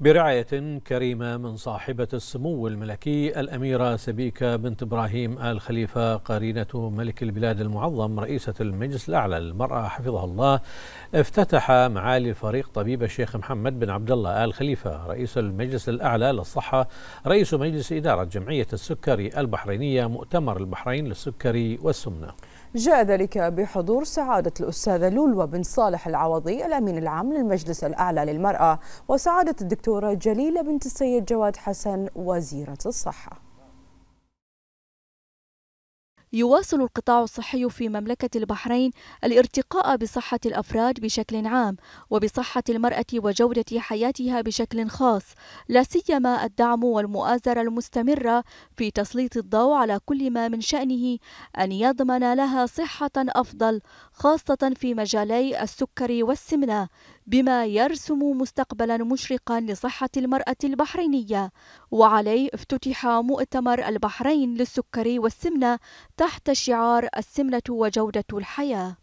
برعاية كريمة من صاحبة السمو الملكي الأميرة سبيكة بنت إبراهيم آل خليفة قرينة ملك البلاد المعظم رئيسة المجلس الأعلى للمرأة حفظها الله. افتتح معالي الفريق طبيب الشيخ محمد بن عبد الله آل خليفة رئيس المجلس الأعلى للصحة رئيس مجلس إدارة جمعية السكري البحرينية مؤتمر البحرين للسكري والسمنة. جاء ذلك بحضور سعادة الأستاذة لولوى بن صالح العوضي الأمين العام للمجلس الأعلى للمرأة وسعادة الدكتورة جليلة بنت السيد جواد حسن وزيرة الصحة. يواصل القطاع الصحي في مملكة البحرين الارتقاء بصحة الأفراد بشكل عام وبصحة المرأة وجودة حياتها بشكل خاص لا سيما الدعم والمؤازرة المستمرة في تسليط الضوء على كل ما من شأنه أن يضمن لها صحة أفضل خاصة في مجالي السكر والسمنة. بما يرسم مستقبلا مشرقا لصحة المرأة البحرينية وعليه افتتح مؤتمر البحرين للسكر والسمنة تحت شعار السمنة وجودة الحياة.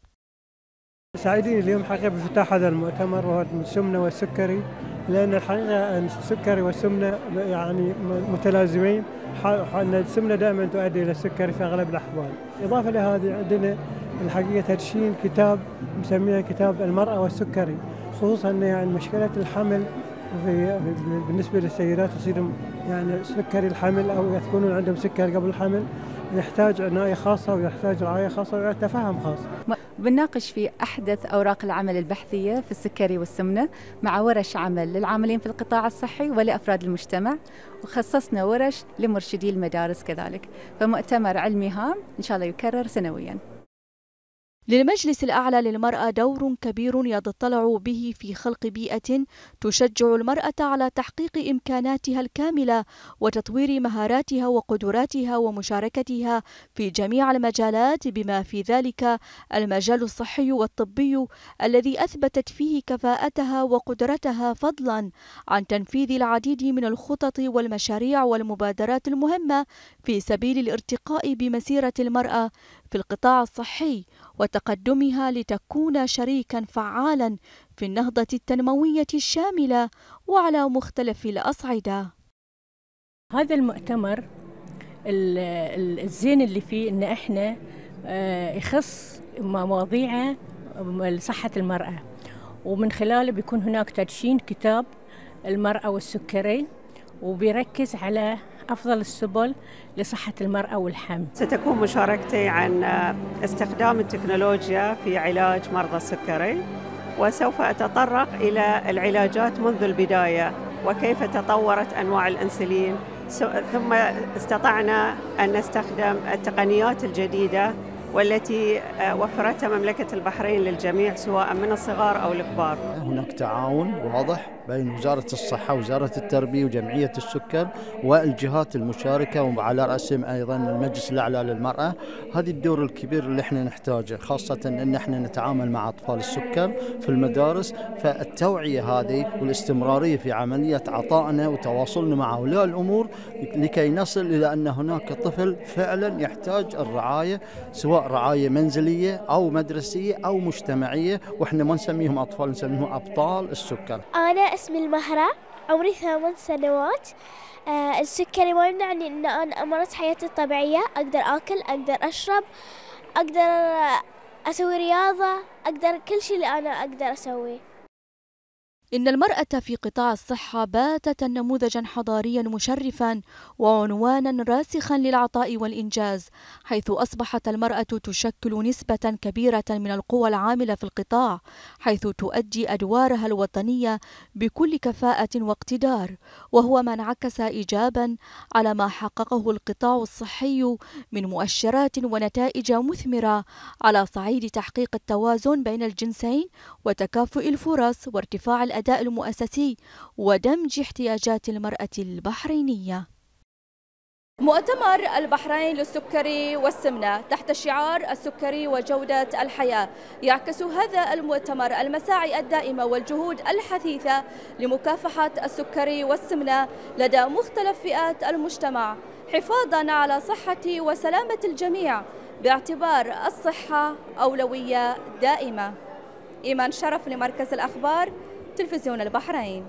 سعيدين اليوم حقيقة بافتتاح هذا المؤتمر وهو السمنة والسكري لأن الحقيقة السكري والسمنة يعني متلازمين أن السمنة دائما تؤدي إلى السكري في أغلب الأحوال. إضافة لهذه عندنا الحقيقة تدشين كتاب مسمية كتاب المرأة والسكري خصوصا يعني مشكلة الحمل في بالنسبة للسيدات يصير يعني سكري الحمل أو يكونون عندهم سكر قبل الحمل. يحتاج عناية خاصة ويحتاج رعاية خاصة ويحتاج خاص. بنناقش في أحدث أوراق العمل البحثية في السكري والسمنة مع ورش عمل للعاملين في القطاع الصحي ولأفراد المجتمع. وخصصنا ورش لمرشدي المدارس كذلك. فمؤتمر علمي هام إن شاء الله يكرر سنوياً. للمجلس الأعلى للمرأة دور كبير يتطلع به في خلق بيئة تشجع المرأة على تحقيق إمكاناتها الكاملة وتطوير مهاراتها وقدراتها ومشاركتها في جميع المجالات بما في ذلك المجال الصحي والطبي الذي أثبتت فيه كفاءتها وقدرتها فضلا عن تنفيذ العديد من الخطط والمشاريع والمبادرات المهمة في سبيل الارتقاء بمسيرة المرأة في القطاع الصحي وتقدمها لتكون شريكا فعالا في النهضة التنموية الشاملة وعلى مختلف الأصعدة. هذا المؤتمر الزين اللي فيه إن إحنا آه، يخص مواضيع صحة المرأة. ومن خلاله بيكون هناك تدشين كتاب المرأة والسكري وبيركز على أفضل السبل لصحة المرأة والحمل. ستكون مشاركتي عن استخدام التكنولوجيا في علاج مرضى السكري وسوف أتطرق إلى العلاجات منذ البداية وكيف تطورت أنواع الأنسولين. ثم استطعنا أن نستخدم التقنيات الجديدة والتي وفرتها مملكة البحرين للجميع سواء من الصغار أو الكبار. هناك تعاون واضح بين وزارة الصحة وزارة التربية وجمعية السكر والجهات المشاركة وعلى رأسهم أيضا المجلس الأعلى للمرأة. هذه الدور الكبير اللي إحنا نحتاجه خاصة أن إحنا نتعامل مع أطفال السكر في المدارس. فالتوعية هذه والاستمرارية في عملية عطائنا وتواصلنا مع أولياء الأمور لكي نصل إلى أن هناك طفل فعلا يحتاج الرعاية سواء رعاية منزلية أو مدرسية أو مجتمعية وإحنا ما نسميهم أطفال نسميهم أبطال السكر. أنا اسمي المهرة عمري ثمان سنوات. آه السكري ما يمنعني إن أنا أمارس حياتي الطبيعية. أقدر آكل أقدر أشرب أقدر أسوي رياضة أقدر كل شيء اللي أنا أقدر أسويه. إن المرأة في قطاع الصحة باتت نموذجا حضاريا مشرفا وعنوانا راسخا للعطاء والإنجاز حيث أصبحت المرأة تشكل نسبة كبيرة من القوى العاملة في القطاع حيث تؤدي أدوارها الوطنية بكل كفاءة واقتدار وهو ما انعكس إيجابا على ما حققه القطاع الصحي من مؤشرات ونتائج مثمرة على صعيد تحقيق التوازن بين الجنسين وتكافؤ الفرص وارتفاع الأداء الأداء المؤسسي ودمج احتياجات المرأة البحرينية. مؤتمر البحرين للسكري والسمنة تحت شعار السكري وجودة الحياة. يعكس هذا المؤتمر المساعي الدائمة والجهود الحثيثة لمكافحة السكري والسمنة لدى مختلف فئات المجتمع حفاظا على صحة وسلامة الجميع باعتبار الصحة أولوية دائمة. إيمان شرف لمركز الأخبار تلفزيون البحرين.